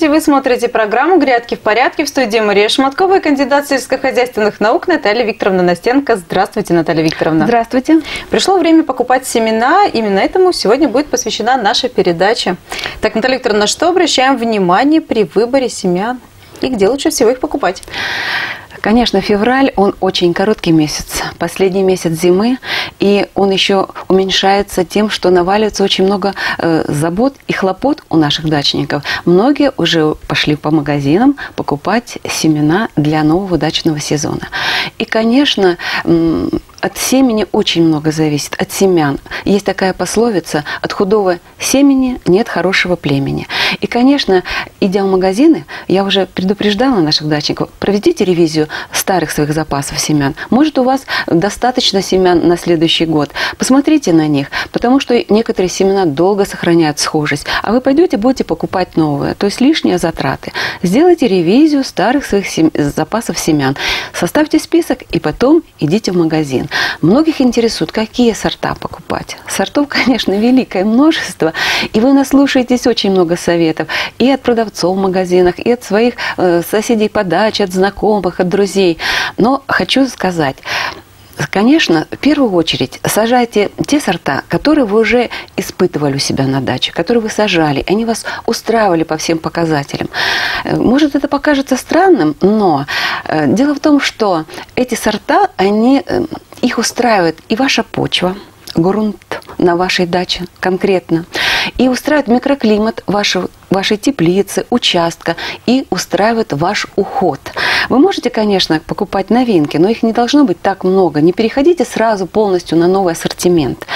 Здравствуйте, вы смотрите программу «Грядки в порядке» в студии Мария Шматкова и кандидат сельскохозяйственных наук Наталья Викторовна Настенко. Здравствуйте, Наталья Викторовна. Здравствуйте. Пришло время покупать семена. Именно этому сегодня будет посвящена наша передача. Так, Наталья Викторовна, на что обращаем внимание при выборе семян? И где лучше всего их покупать? Конечно, февраль, он очень короткий месяц, последний месяц зимы, и он еще уменьшается тем, что наваливается очень много э, забот и хлопот у наших дачников. Многие уже пошли по магазинам покупать семена для нового дачного сезона. И, конечно, от семени очень много зависит, от семян. Есть такая пословица, от худого семени нет хорошего племени. И, конечно, идя в магазины, я уже предупреждала наших дачников, проведите ревизию старых своих запасов семян. Может, у вас достаточно семян на следующий год. Посмотрите на них, потому что некоторые семена долго сохраняют схожесть, а вы пойдете, будете покупать новые, то есть лишние затраты. Сделайте ревизию старых своих сем... запасов семян, составьте список и потом идите в магазин. Многих интересует, какие сорта покупать. Сортов, конечно, великое множество, и вы наслушаетесь очень много советов и от продавцов в магазинах, и от своих э, соседей по даче, от знакомых, от друзей. Но хочу сказать, Конечно, в первую очередь сажайте те сорта, которые вы уже испытывали у себя на даче, которые вы сажали, они вас устраивали по всем показателям. Э, может, это покажется странным, но э, дело в том, что эти сорта, они их устраивает и ваша почва, грунт на вашей даче конкретно, и устраивает микроклимат вашего вашей теплицы, участка и устраивает ваш уход. Вы можете, конечно, покупать новинки, но их не должно быть так много. Не переходите сразу полностью на новый ассортимент.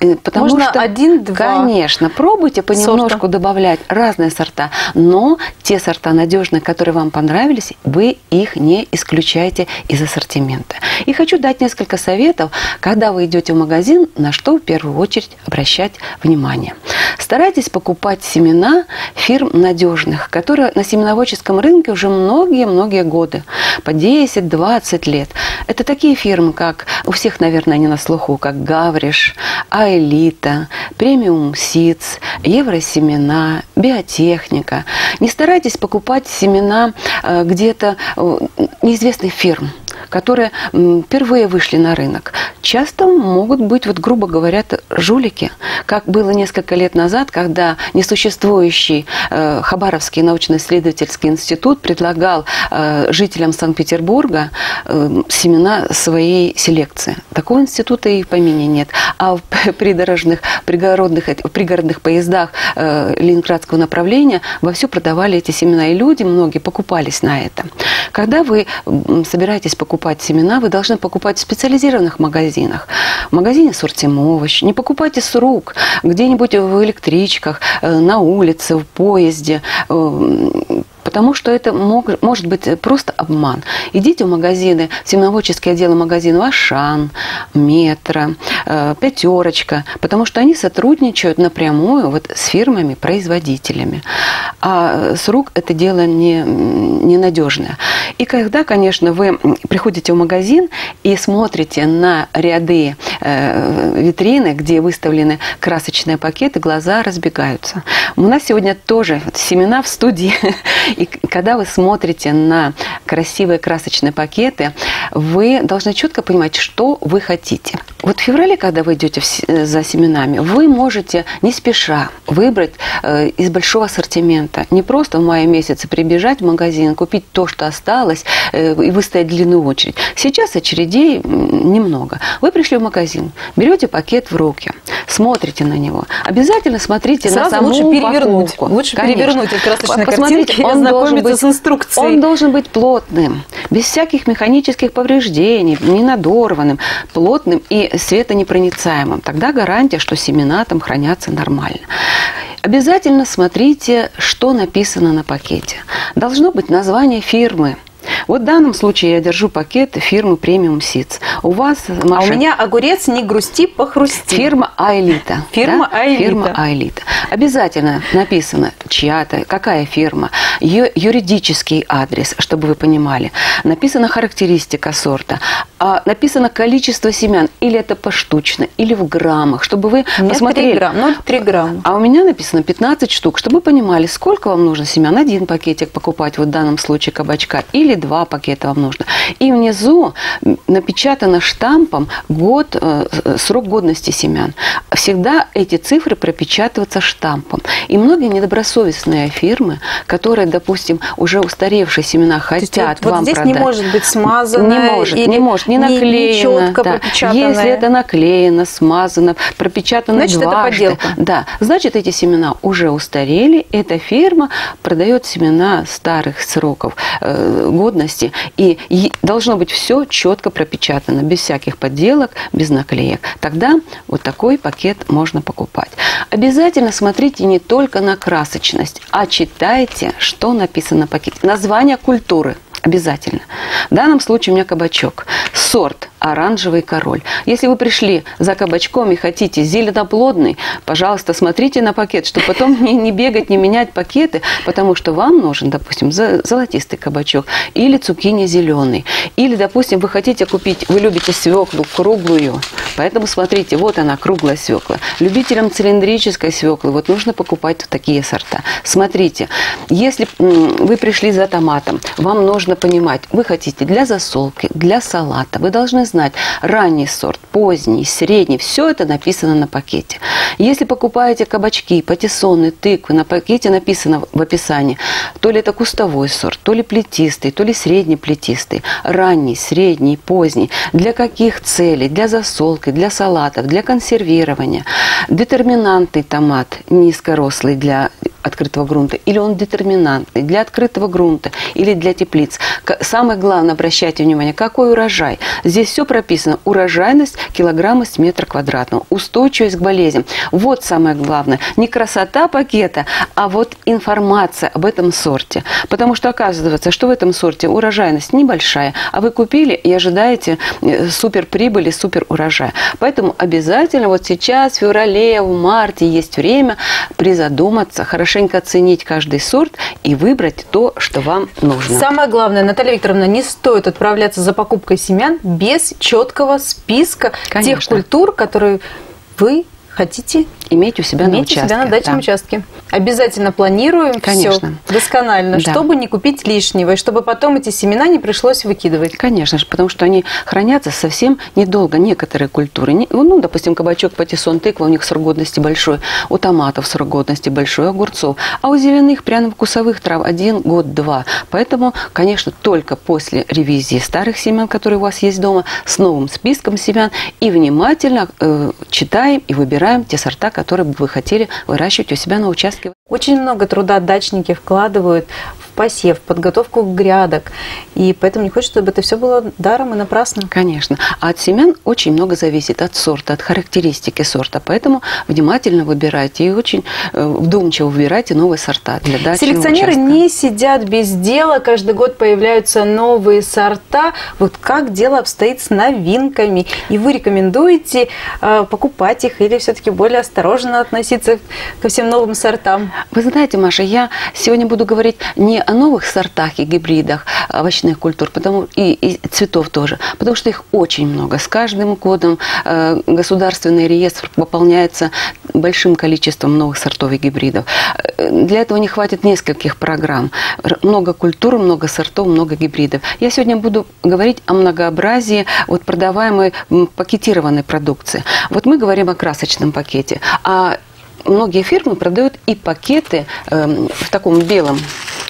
Э, потому Можно что, один-два. Конечно, пробуйте понемножку сорта. добавлять разные сорта, но те сорта надежные, которые вам понравились, вы их не исключаете из ассортимента. И хочу дать несколько советов, когда вы идете в магазин, на что в первую очередь обращать внимание. Старайтесь покупать семена фирм надежных, которые на семеноводческом рынке уже многие-многие годы, по 10-20 лет. Это такие фирмы, как у всех, наверное, они на слуху, как Гавриш, Аэлита, Премиум Сидс, Евросемена, Биотехника. Не старайтесь покупать семена э, где-то э, неизвестных фирм которые впервые вышли на рынок, часто могут быть, вот грубо говоря, жулики. Как было несколько лет назад, когда несуществующий э, Хабаровский научно-исследовательский институт предлагал э, жителям Санкт-Петербурга э, семена своей селекции. Такого института и в помине нет. А придорожных, пригородных, пригородных поездах ленинградского направления вовсю продавали эти семена. И люди, многие, покупались на это. Когда вы собираетесь покупать семена, вы должны покупать в специализированных магазинах. В магазине «Сортим овощ». Не покупайте с рук, где-нибудь в электричках, э, на улице, в поезде э, потому что это мог, может быть просто обман. Идите в магазины, в семеноводческие отделы магазина Ашан, Метро, э, Пятерочка, потому что они сотрудничают напрямую вот с фирмами-производителями. А с рук это дело не, ненадежное. И когда, конечно, вы приходите в магазин и смотрите на ряды э, витрины, где выставлены красочные пакеты, глаза разбегаются. У нас сегодня тоже семена в студии. И когда вы смотрите на красивые красочные пакеты, вы должны четко понимать, что вы хотите. Вот в феврале, когда вы идете э, за семенами, вы можете не спеша выбрать э, из большого ассортимента. Не просто в мае месяце прибежать в магазин, купить то, что осталось, э, и выстоять длинную очередь. Сейчас очередей немного. Вы пришли в магазин, берете пакет в руки, смотрите на него. Обязательно смотрите Сразу на саму лучше перевернуть. упаковку. Лучше Конечно. перевернуть эти красочные Посмотрите, картинки он должен быть, с инструкцией. Он должен быть плотным, без всяких механических повреждений, не надорванным, плотным и светонепроницаемым. Тогда гарантия, что семена там хранятся нормально. Обязательно смотрите, что написано на пакете. Должно быть название фирмы, Вот в данном случае я держу пакет фирмы Премиум Seeds. У вас, Маша, А у меня огурец не грусти, похрусти. Фирма Аэлита. Фирма да? Аэлита. Фирма Аэлита. Обязательно написано чья-то, какая фирма, ее юридический адрес, чтобы вы понимали. Написана характеристика сорта, а написано количество семян, или это поштучно, или в граммах, чтобы вы у посмотрели. 3 грамм, 0,3 грамма. А у меня написано 15 штук, чтобы вы понимали, сколько вам нужно семян. Один пакетик покупать, вот в данном случае кабачка, или два пакета вам нужно. И внизу напечатано штампом год, э, срок годности семян. Всегда эти цифры пропечатываются штампом. И многие недобросовестные фирмы, которые, допустим, уже устаревшие семена хотят вот, вам вот здесь продать. не может быть смазано. Не может, не может, не наклеено. Не, четко да. Если это наклеено, смазано, пропечатано значит, дважды. это подделка. Да, значит, эти семена уже устарели. Эта фирма продает семена старых сроков э, годности. И, должно быть все четко пропечатано, без всяких подделок, без наклеек. Тогда вот такой пакет можно покупать. Обязательно смотрите не только на красочность, а читайте, что написано на пакете. Название культуры обязательно. В данном случае у меня кабачок. Сорт оранжевый король. Если вы пришли за кабачком и хотите зеленоплодный, пожалуйста, смотрите на пакет, чтобы потом не, не бегать, не менять пакеты, потому что вам нужен, допустим, золотистый кабачок или цукини зеленый. Или, допустим, вы хотите купить, вы любите свеклу круглую, поэтому смотрите, вот она, круглая свекла. Любителям цилиндрической свеклы вот нужно покупать такие сорта. Смотрите, если вы пришли за томатом, вам нужно понимать, вы хотите для засолки, для салата, вы должны знать ранний сорт, поздний, средний. Все это написано на пакете. Если покупаете кабачки, патиссоны, тыквы, на пакете написано в описании, то ли это кустовой сорт, то ли плетистый, то ли средний плетистый, ранний, средний, поздний. Для каких целей? Для засолки, для салатов, для консервирования. Детерминантный томат, низкорослый для открытого грунта, или он детерминантный для открытого грунта, или для теплиц. Самое главное, обращайте внимание, какой урожай. Здесь все прописано. Урожайность килограмма с метра квадратного, устойчивость к болезням. Вот самое главное. Не красота пакета, а вот информация об этом сорте. Потому что оказывается, что в этом сорте урожайность небольшая, а вы купили и ожидаете э, супер прибыли, супер урожая. Поэтому обязательно вот сейчас, в феврале, в марте есть время призадуматься, хорошо хорошенько оценить каждый сорт и выбрать то, что вам нужно. Самое главное, Наталья Викторовна, не стоит отправляться за покупкой семян без четкого списка Конечно. тех культур, которые вы хотите иметь у себя иметь на участке. у себя на дачном да. участке. Обязательно планируем Конечно. все досконально, да. чтобы не купить лишнего, и чтобы потом эти семена не пришлось выкидывать. Конечно же, потому что они хранятся совсем недолго, некоторые культуры. Ну, допустим, кабачок, патиссон, тыква, у них срок годности большой, у томатов срок годности большой, огурцов, а у зеленых пряно-вкусовых трав один год-два. Поэтому, конечно, только после ревизии старых семян, которые у вас есть дома, с новым списком семян, и внимательно э, читаем и выбираем те сорта, которые бы вы хотели выращивать у себя на участке. Очень много труда дачники вкладывают посев, подготовку грядок. И поэтому не хочется, чтобы это все было даром и напрасно. Конечно. А от семян очень много зависит от сорта, от характеристики сорта. Поэтому внимательно выбирайте и очень э, вдумчиво выбирайте новые сорта для дачи. Селекционеры не сидят без дела. Каждый год появляются новые сорта. Вот как дело обстоит с новинками? И вы рекомендуете э, покупать их или все-таки более осторожно относиться ко всем новым сортам? Вы знаете, Маша, я сегодня буду говорить не о новых сортах и гибридах овощных культур, потому и, и цветов тоже, потому что их очень много. С каждым годом э, государственный реестр пополняется большим количеством новых сортов и гибридов. Э, для этого не хватит нескольких программ. Много культур, много сортов, много гибридов. Я сегодня буду говорить о многообразии вот продаваемой пакетированной продукции. Вот мы говорим о красочном пакете, а многие фирмы продают и пакеты э, в таком белом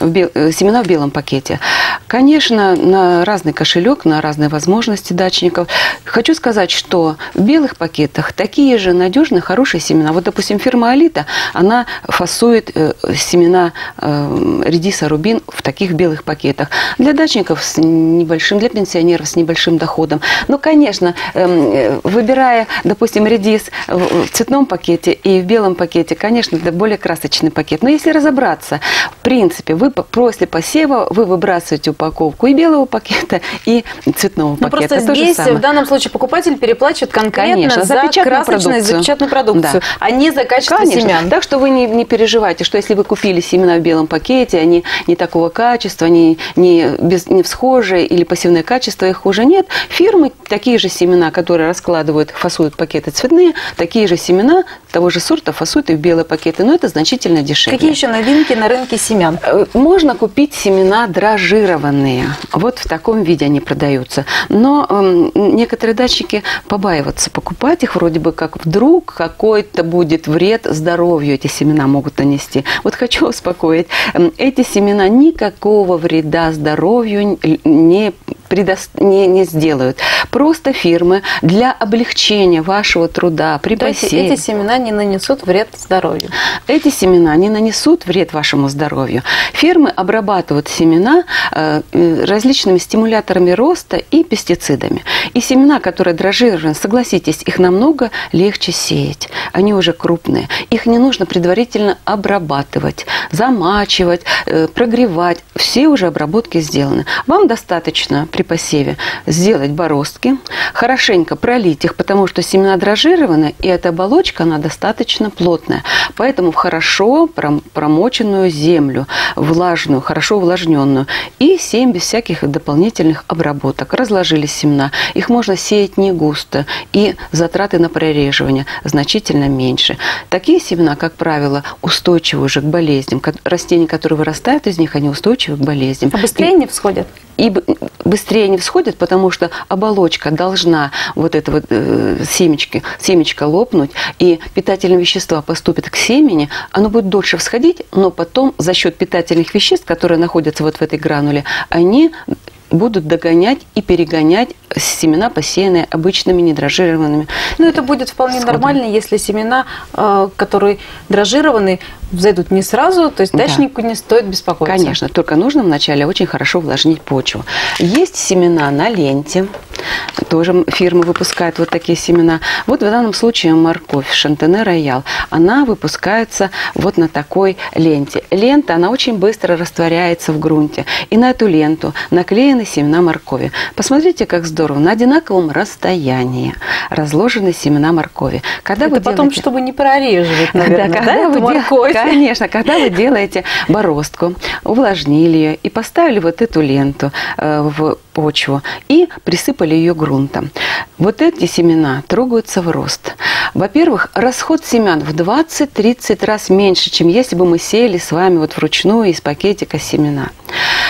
в бел, э, семена в белом пакете. Конечно, на разный кошелек, на разные возможности дачников. Хочу сказать, что в белых пакетах такие же надежные, хорошие семена. Вот, допустим, фирма Алита, она фасует э, семена э, редиса рубин в таких белых пакетах. Для дачников с небольшим, для пенсионеров с небольшим доходом. Ну, конечно, эм, выбирая, допустим, редис в цветном пакете и в белом пакете, конечно, это более красочный пакет. Но если разобраться, принципе, вы после посева вы выбрасываете упаковку и белого пакета, и цветного ну, пакета. Просто здесь в данном случае покупатель переплачивает конкретно Конечно, за, за красочную, за печатную продукцию, да. а не за качество Конечно. семян. Так что вы не, не переживайте, что если вы купили семена в белом пакете, они не такого качества, они не, без, не всхожие или пассивное качество их хуже нет. Фирмы такие же семена, которые раскладывают, фасуют пакеты цветные, такие же семена того же сорта фасуют и в белые пакеты, но это значительно дешевле. Какие еще новинки на рынке семян? Э, можно купить семена дрожжированные. Вот в таком виде они продаются. Но э, некоторые датчики побаиваются покупать их, вроде бы как вдруг какой-то будет вред здоровью эти семена могут нанести. Вот хочу успокоить, эти семена никакого вреда здоровью не предо... не, не сделают. Просто фирмы для облегчения вашего труда при То посеве. эти семена не нанесут вред здоровью? Эти семена не нанесут вред вашему здоровью. Фирмы обрабатывают семена э, различными стимуляторами роста и пестицидами. И семена, которые дрожжированы, согласитесь, их намного легче сеять. Они уже крупные. Их не нужно предварительно обрабатывать, замачивать, э, прогревать. Все уже обработки сделаны. Вам достаточно при посеве сделать бороздки, хорошенько пролить их, потому что семена дрожжированы, и эта оболочка, она достаточно плотная. Поэтому в хорошо промоченную землю, влажную, хорошо увлажненную, и сеем без всяких дополнительных обработок. Разложили семена. Их можно сеять не густо, и затраты на прореживание значительно меньше. Такие семена, как правило, устойчивы уже к болезням. Растения, которые вырастают из них, они устойчивы к болезням. А быстрее и, не всходят? И быстрее не всходят, потому что оболочка должна вот это вот э, семечки, семечко лопнуть, и питательные вещества поступят к семени, оно будет дольше всходить, но потом за счет питательных веществ, которые находятся вот в этой грануле, они будут догонять и перегонять семена, посеянные обычными недрожжированными. Ну, это будет вполне сходами. нормально, если семена, э, которые дрожжированы, взойдут не сразу, то есть дачнику да. не стоит беспокоиться. Конечно, только нужно вначале очень хорошо увлажнить почву. Есть семена на ленте, тоже фирмы выпускают вот такие семена. Вот в данном случае морковь Шантене Роял, она выпускается вот на такой ленте. Лента, она очень быстро растворяется в грунте. И на эту ленту наклеены семена моркови. Посмотрите, как здорово. На одинаковом расстоянии разложены семена моркови. Когда Это вы потом, делаете... чтобы не прореживать, наверное, да, когда да, вы морковь? Конечно, когда вы делаете бороздку, увлажнили ее и поставили вот эту ленту э, в почву и присыпали ее грунтом. Вот эти семена трогаются в рост. Во-первых, расход семян в 20-30 раз меньше, чем если бы мы сеяли с вами вот вручную из пакетика семена.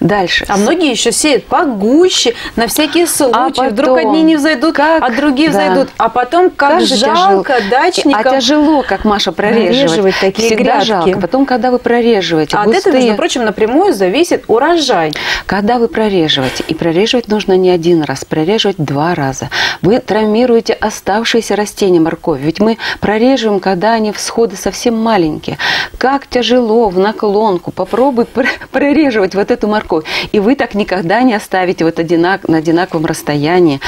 Дальше. А многие еще сеют погуще, на всякий случай. А потом, Вдруг одни не взойдут, как, а другие да. взойдут. А потом как, как жалко тяжело. дачникам. А тяжело, как Маша, прореживать. такие Всегда грядки. жалко. Потом, когда вы прореживаете А густые... от этого, между прочим, напрямую зависит урожай. Когда вы прореживаете, и прореживать нужно не один раз, прореживать два раза. Вы травмируете оставшиеся растения моркови. Ведь мы прореживаем, когда они всходы совсем маленькие. Как тяжело в наклонку. Попробуй прореживать вот эту морковь. И вы так никогда не оставите вот одинак, на одинаковом расстоянии,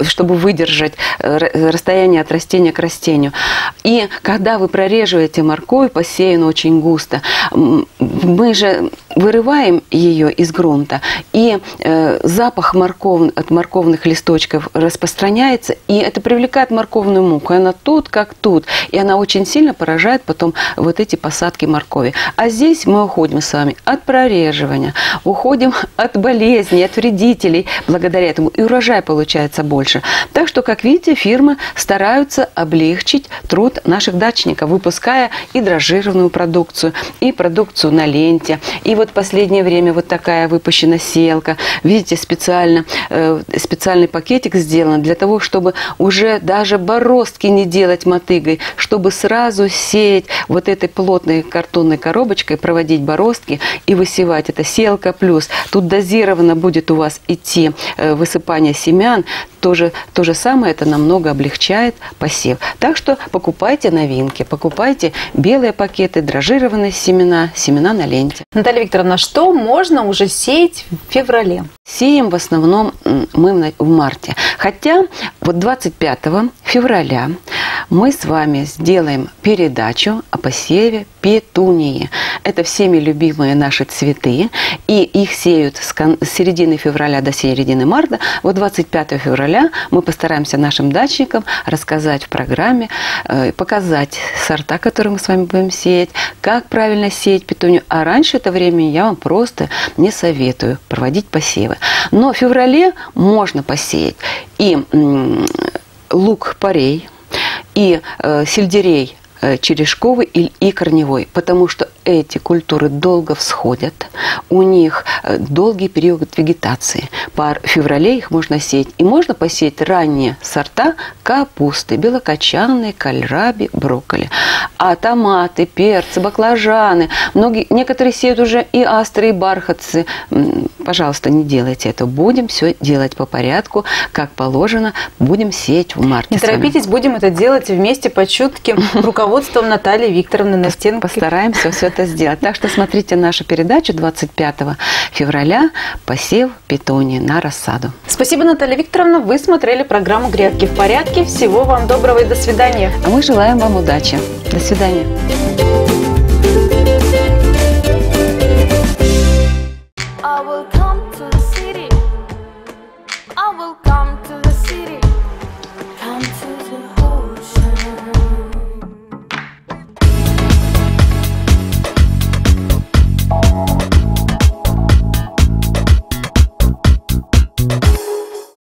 чтобы выдержать э, расстояние от растения к растению. И когда вы прореживаете морковь, посеяну очень густо, мы же вырываем ее из грунта, и э, запах морков, от морковных листочков распространяется, и это привлекает морковную муху. Она тут, как тут. И она очень сильно поражает потом вот эти посадки моркови. А здесь мы уходим с вами от прореживания, уходим от болезней, от вредителей благодаря этому. И урожай получается больше. Так что, как видите, фирмы стараются облегчить труд наших дачников, выпуская и дрожжированную продукцию, и продукцию на ленте. И вот в последнее время вот такая выпущена селка. Видите, специально, э, специальный пакетик сделан для того, чтобы уже даже бороздки не делать мотыгой, чтобы сразу сеять вот этой плотной картонной коробочкой, проводить бороздки и высевать. Это селка плюс. Тут дозированно будет у вас идти э, высыпание семян. Тоже, то же самое это намного облегчает посев. Так что покупайте новинки, покупайте белые пакеты, дрожжированные семена, семена на ленте. Наталья Викторовна, что можно уже сеять в феврале? Сеем в основном мы в марте. Хотя вот 25 февраля мы с вами сделаем передачу о посеве петунии. Это всеми любимые наши цветы, и их сеют с середины февраля до середины марта. Вот 25 февраля мы постараемся нашим дачникам рассказать в программе, э, показать сорта, которые мы с вами будем сеять, как правильно сеять петунию. А раньше это время я вам просто не советую проводить посевы. Но в феврале можно посеять и лук-порей, и э, сельдерей э, черешковый и, и корневой, потому что эти культуры долго всходят, у них э, долгий период вегетации. По феврале их можно сеять. И можно посеять ранние сорта капусты, белокочанные, кальраби, брокколи. А томаты, перцы, баклажаны, многие, некоторые сеют уже и астры, и бархатцы. Пожалуйста, не делайте это. Будем все делать по порядку, как положено. Будем сеять в марте. Не торопитесь, будем это делать вместе под чутким руководством Натальи Викторовны Настенко. Постараемся все это сделать. Так что смотрите нашу передачу 25 февраля «Посев питония на рассаду». Спасибо, Наталья Викторовна. Вы смотрели программу «Грядки в порядке». Всего вам доброго и до свидания. А мы желаем вам удачи. До свидания.